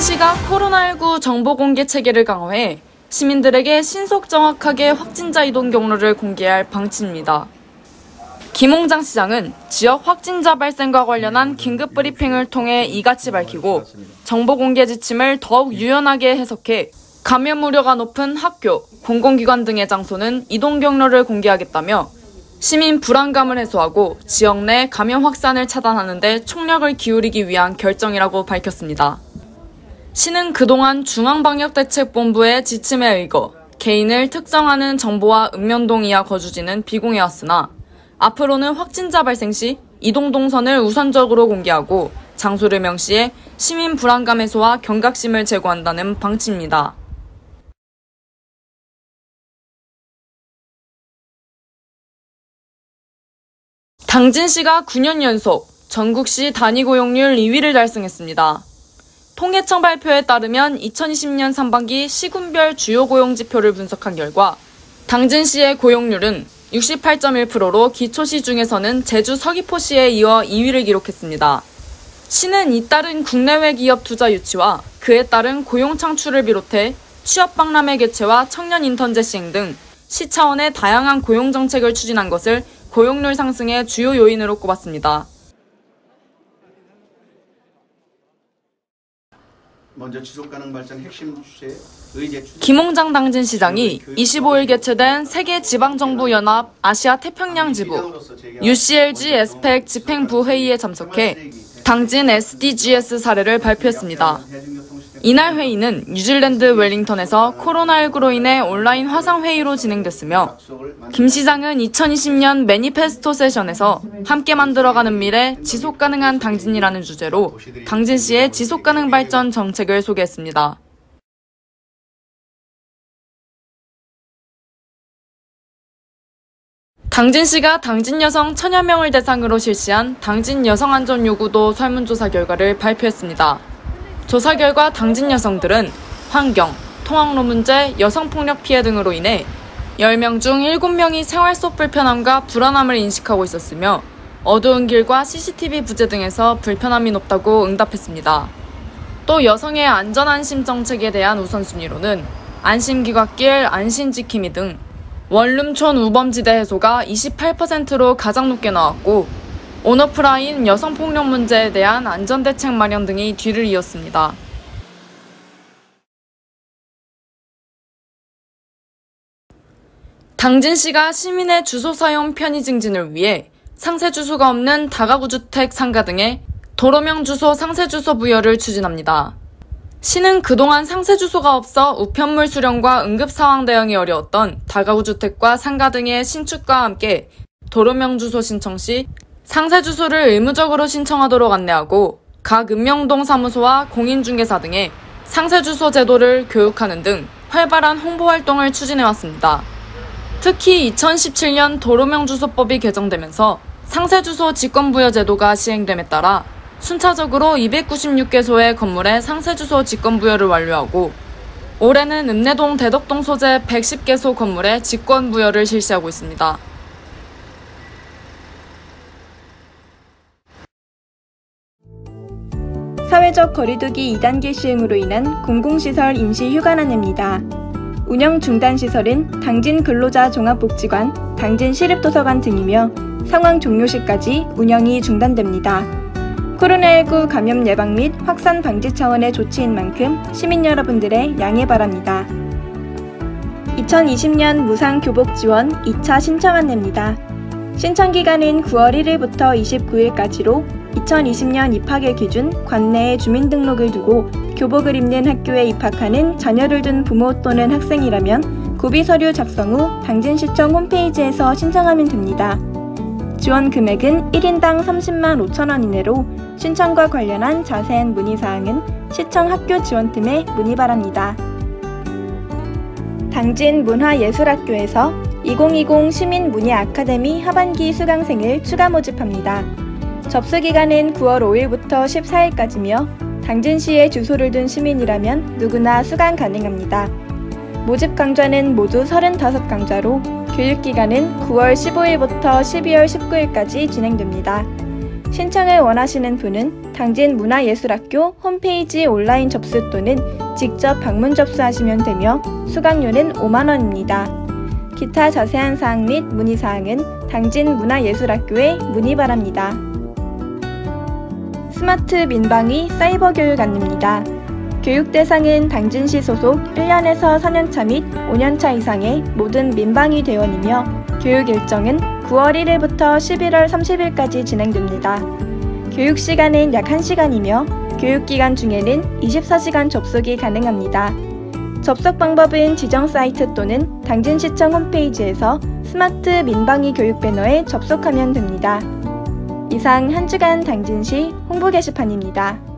당진시가 코로나19 정보 공개 체계를 강화해 시민들에게 신속 정확하게 확진자 이동 경로를 공개할 방침입니다. 김홍장 시장은 지역 확진자 발생과 관련한 긴급 브리핑을 통해 이같이 밝히고 정보 공개 지침을 더욱 유연하게 해석해 감염 우려가 높은 학교, 공공기관 등의 장소는 이동 경로를 공개하겠다며 시민 불안감을 해소하고 지역 내 감염 확산을 차단하는 데 총력을 기울이기 위한 결정이라고 밝혔습니다. 시는 그동안 중앙방역대책본부의 지침에 의거 개인을 특정하는 정보와 읍면동 이하 거주지는 비공해왔으나 앞으로는 확진자 발생 시 이동 동선을 우선적으로 공개하고 장소를 명시해 시민 불안감 해소와 경각심을 제고한다는 방침입니다. 당진시가 9년 연속 전국시 단위 고용률 2위를 달성했습니다. 통계청 발표에 따르면 2020년 상반기 시군별 주요 고용 지표를 분석한 결과 당진시의 고용률은 68.1%로 기초시 중에서는 제주 서귀포시에 이어 2위를 기록했습니다. 시는 잇따른 국내외 기업 투자 유치와 그에 따른 고용 창출을 비롯해 취업 박람회 개최와 청년 인턴제 시행 등 시 차원의 다양한 고용 정책을 추진한 것을 고용률 상승의 주요 요인으로 꼽았습니다. 먼저 지속가능 발전 핵심 주제 의제 김홍장 당진 시장이 25일 개최된 세계 지방정부연합 아시아 태평양 지부 UCLG 에스펙 집행부 회의에 참석해 당진 SDGs 사례를 발표했습니다. 이날 회의는 뉴질랜드 웰링턴에서 코로나19로 인해 온라인 화상회의로 진행됐으며 김 시장은 2020년 매니페스토 세션에서 함께 만들어가는 미래 지속가능한 당진이라는 주제로 당진시의 지속가능 발전 정책을 소개했습니다. 당진시가 당진 여성 천여 명을 대상으로 실시한 당진 여성 안전 요구도 설문조사 결과를 발표했습니다. 조사 결과 당진 여성들은 환경, 통학로 문제, 여성폭력 피해 등으로 인해 10명 중 7명이 생활 속 불편함과 불안함을 인식하고 있었으며 어두운 길과 CCTV 부재 등에서 불편함이 높다고 응답했습니다. 또 여성의 안전안심 정책에 대한 우선순위로는 안심기각길, 안심지킴이 등 원룸촌 우범지대 해소가 28%로 가장 높게 나왔고 온오프라인 여성폭력 문제에 대한 안전대책 마련 등이 뒤를 이었습니다. 당진시가 시민의 주소 사용 편의 증진을 위해 상세 주소가 없는 다가구 주택 상가 등의 도로명 주소 상세 주소 부여를 추진합니다. 시는 그동안 상세 주소가 없어 우편물 수령과 응급 상황 대응이 어려웠던 다가구 주택과 상가 등의 신축과 함께 도로명 주소 신청 시 상세 주소를 의무적으로 신청하도록 안내하고 각 읍명동 사무소와 공인중개사 등의 상세 주소 제도를 교육하는 등 활발한 홍보 활동을 추진해 왔습니다. 특히 2017년 도로명 주소법이 개정되면서 상세 주소 직권 부여 제도가 시행됨에 따라 순차적으로 296개소의 건물에 상세 주소 직권 부여를 완료하고 올해는 읍내동 대덕동 소재 110개소 건물에 직권 부여를 실시하고 있습니다. 사회적 거리두기 2단계 시행으로 인한 공공시설 임시 휴관안입니다. 운영 중단 시설은 당진 근로자 종합복지관, 당진 시립도서관 등이며 상황 종료 시까지 운영이 중단됩니다. 코로나19 감염 예방 및 확산 방지 차원의 조치인 만큼 시민 여러분들의 양해 바랍니다. 2020년 무상 교복 지원 2차 신청 안내입니다. 신청 기간은 9월 1일부터 29일까지로 2020년 입학일 기준 관내에 주민등록을 두고 교복을 입는 학교에 입학하는 자녀를 둔 부모 또는 학생이라면 구비 서류 작성 후 당진시청 홈페이지에서 신청하면 됩니다. 지원 금액은 1인당 30만 5천 원 이내로 신청과 관련한 자세한 문의사항은 시청 학교 지원팀에 문의 바랍니다. 당진 문화예술학교에서 2020 시민문예 아카데미 하반기 수강생을 추가 모집합니다. 접수 기간은 9월 5일부터 14일까지며 당진시에 주소를 둔 시민이라면 누구나 수강 가능합니다. 모집 강좌는 모두 35강좌로 교육기간은 9월 15일부터 12월 19일까지 진행됩니다. 신청을 원하시는 분은 당진 문화예술학교 홈페이지 온라인 접수 또는 직접 방문 접수하시면 되며 수강료는 5만원입니다. 기타 자세한 사항 및 문의사항은 당진 문화예술학교에 문의 바랍니다. 스마트 민방위 사이버 교육 안내입니다. 교육 대상은 당진시 소속 1년에서 4년차 및 5년차 이상의 모든 민방위 대원이며 교육 일정은 9월 1일부터 11월 30일까지 진행됩니다. 교육 시간은 약 1시간이며 교육 기간 중에는 24시간 접속이 가능합니다. 접속 방법은 지정 사이트 또는 당진시청 홈페이지에서 스마트 민방위 교육 배너에 접속하면 됩니다. 이상 한 주간 당진시 홍보 게시판입니다.